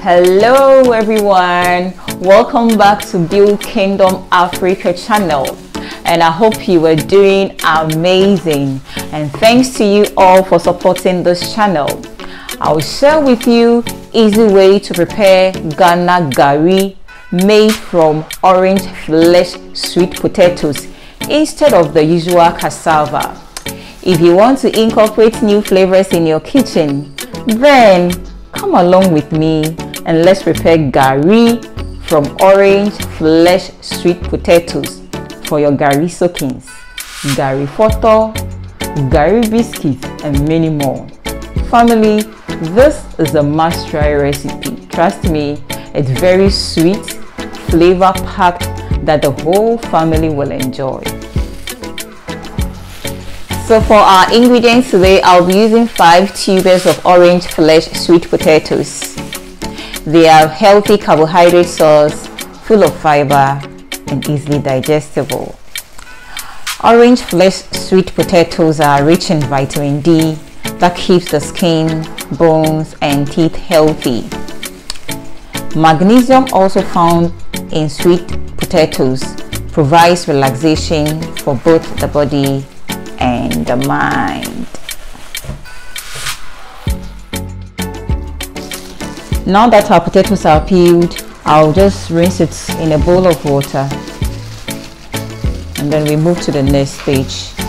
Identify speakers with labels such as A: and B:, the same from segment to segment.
A: Hello everyone, welcome back to Build Kingdom Africa channel and I hope you are doing amazing and thanks to you all for supporting this channel. I'll share with you easy way to prepare Ghana Gari made from orange flesh sweet potatoes instead of the usual cassava. If you want to incorporate new flavors in your kitchen, then come along with me and let's prepare gari from orange flesh sweet potatoes for your gari soakings, gari fortor, gari biscuits and many more. Family, this is a must try recipe. Trust me, it's very sweet, flavor packed that the whole family will enjoy. So for our ingredients today, I'll be using 5 tubers of orange flesh sweet potatoes. They are healthy carbohydrate source, full of fiber and easily digestible. Orange flesh sweet potatoes are rich in vitamin D that keeps the skin, bones and teeth healthy. Magnesium also found in sweet potatoes provides relaxation for both the body and the mind. Now that our potatoes are peeled, I'll just rinse it in a bowl of water and then we move to the next stage.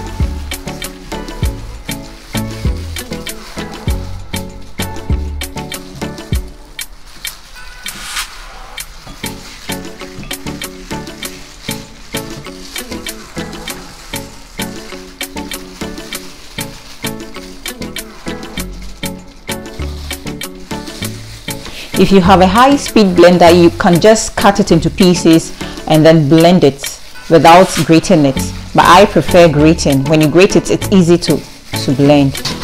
A: If you have a high speed blender, you can just cut it into pieces and then blend it without grating it. But I prefer grating. When you grate it, it's easy to, to blend.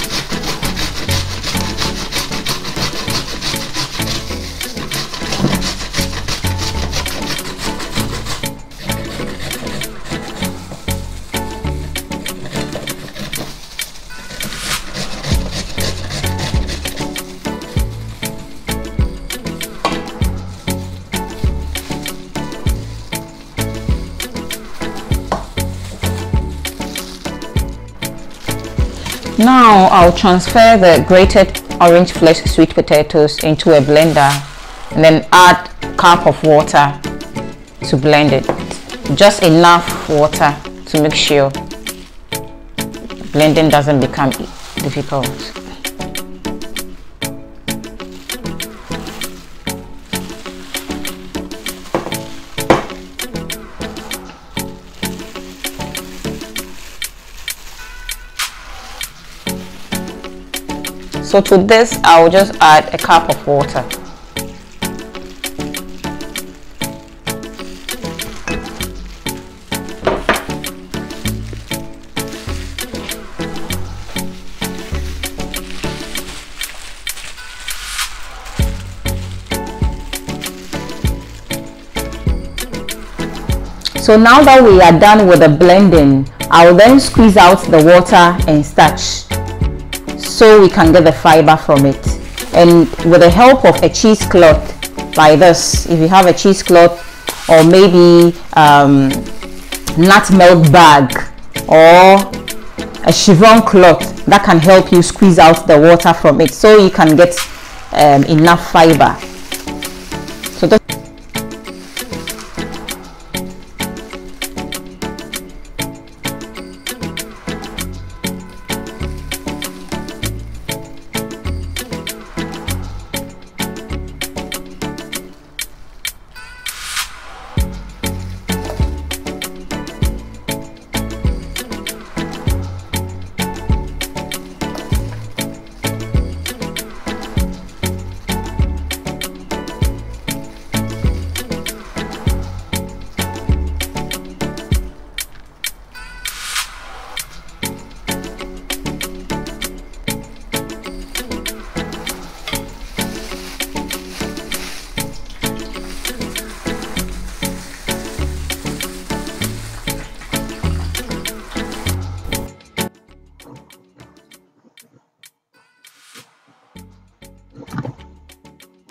A: Now I'll transfer the grated orange flesh sweet potatoes into a blender and then add a cup of water to blend it. Just enough water to make sure blending doesn't become difficult. So to this, I will just add a cup of water. So now that we are done with the blending, I will then squeeze out the water and starch so we can get the fiber from it. And with the help of a cheesecloth like this if you have a cheesecloth or maybe um, nut milk bag or a chiffon cloth that can help you squeeze out the water from it so you can get um, enough fiber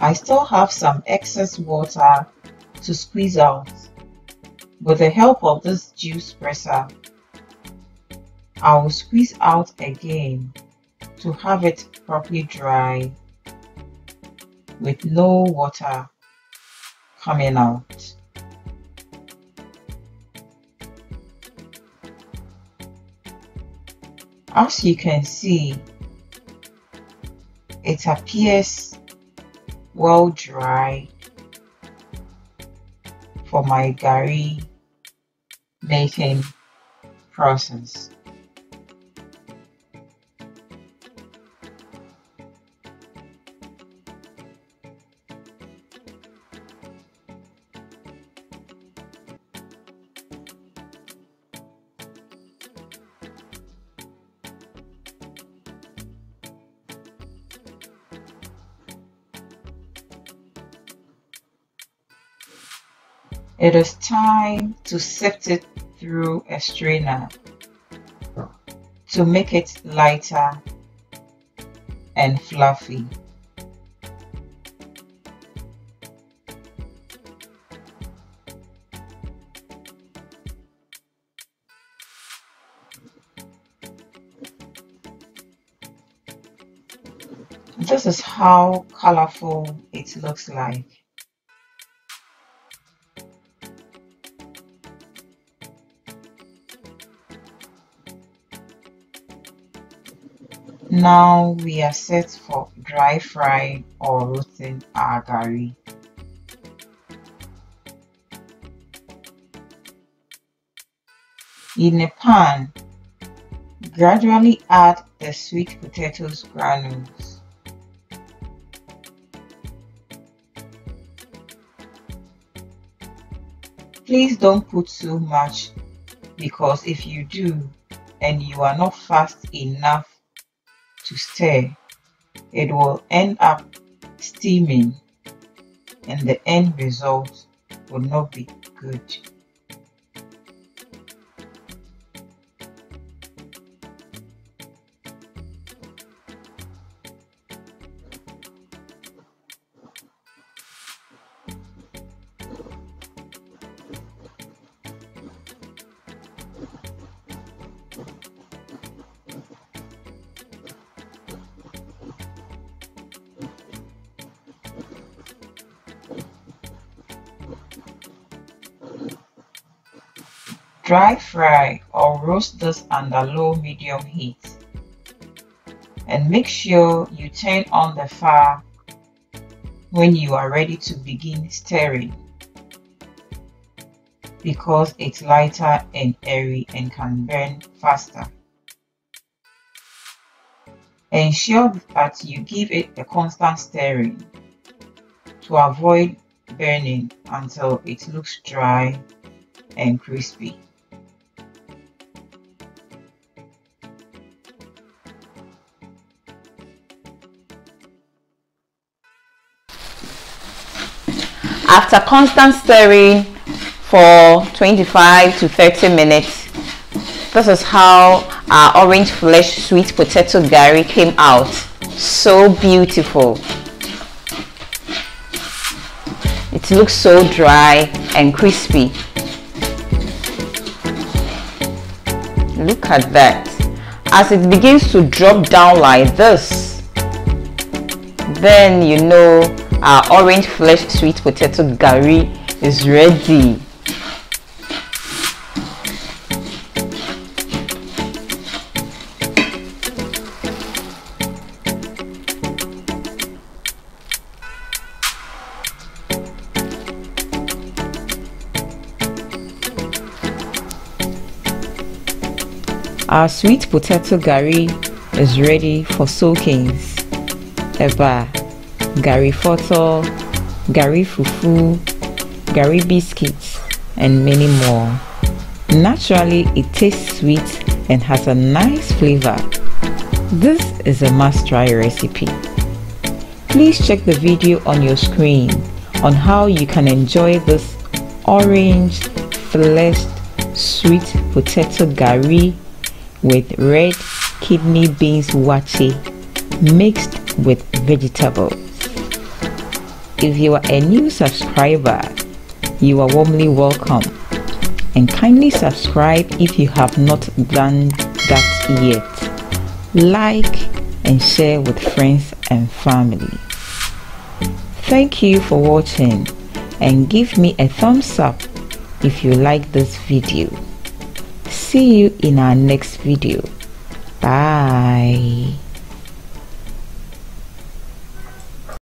B: I still have some excess water to squeeze out. With the help of this juice presser, I will squeeze out again to have it properly dry with no water coming out. As you can see, it appears well dry for my gari making process. It is time to sift it through a strainer to make it lighter and fluffy. This is how colorful it looks like. Now we are set for dry frying or roasting our gari. In a pan, gradually add the sweet potatoes granules. Please don't put too much because if you do and you are not fast enough to stir, it will end up steaming and the end result will not be good. Dry fry or roast this under low medium heat. And make sure you turn on the fire when you are ready to begin stirring because it's lighter and airy and can burn faster. Ensure that you give it a constant stirring to avoid burning until it looks dry and crispy.
A: After constant stirring for 25 to 30 minutes, this is how our orange flesh sweet potato gari came out. So beautiful. It looks so dry and crispy. Look at that. As it begins to drop down like this, then you know our orange flesh sweet potato gari is ready. Our sweet potato gari is ready for soakings. Eba gari fortor, gari fufu, gari biscuits, and many more. Naturally, it tastes sweet and has a nice flavor. This is a must try recipe. Please check the video on your screen on how you can enjoy this orange fleshed sweet potato gari with red kidney beans waakye mixed with vegetables. If you are a new subscriber, you are warmly welcome. And kindly subscribe if you have not done that yet. Like and share with friends and family. Thank you for watching and give me a thumbs up if you like this video. See you in our next video. Bye.